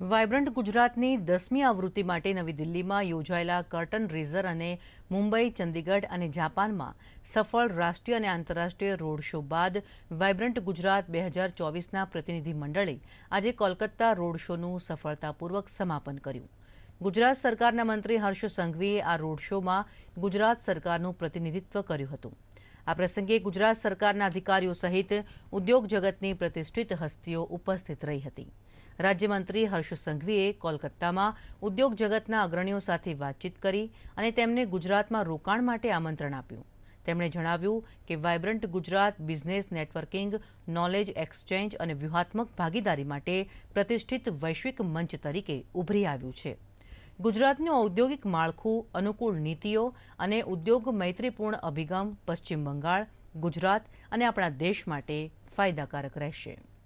Vibrant ગુજરાતની દસમી આવૃત્તિ માટે નવી દિલ્હીમાં યોજાયેલા કર્ટન રેઝર અને મુંબઈ, ચંદીગઢ અને જાપાનમાં સફળ રાષ્ટ્રીય અને આંતરરાષ્ટ્રીય રોડ શો બાદ વાયબ્રન્ટ ગુજરાત બે હજાર ચોવીસના પ્રતિનિધિ મંડળે આજે કોલકાતા રોડ શોનું સફળતાપૂર્વક સમાપન કર્યું. ગુજરાત સરકારના મંત્રી હર્ષ સંઘવીએ આ રોડ શોમાં ગુજરાત સરકારનું પ્રતિનિધિત્વ કર્યું હતું. આ પ્રસંગે ગુજરાત સરકારના અધિકારીઓ સહિત ઉદ્યોગ જગતની પ્રતિષ્ઠિત હસ્તીઓ ઉપસ્થિત રહી હતી. રાજ્યમંત્રી હર્ષ સંઘવીએ કોલકાતામાં ઉદ્યોગ જગતના અગ્રણીઓ સાથે વાતચીત કરી અને તેમને ગુજરાતમાં રોકાણ માટે આમંત્રણ આપ્યું. તેમણે જણાવ્યું કે vibrant Gujarat business networking, knowledge exchange અને વ્યૂહાત્મક ભાગીદારી માટે પ્રતિષ્ઠિત વૈશ્વિક મંચ તરીકે ઉભરી આવ્યું છે. ગુજરાતનું ઔદ્યોગિક માળખું, અનુકૂળ નીતિઓ અને ઉદ્યોગ મૈત્રીપૂર્ણ અભિગમ, પશ્ચિમ બંગાળ, ગુજરાત અને આપણા દેશ માટે ફાયદાકારક રહેશે.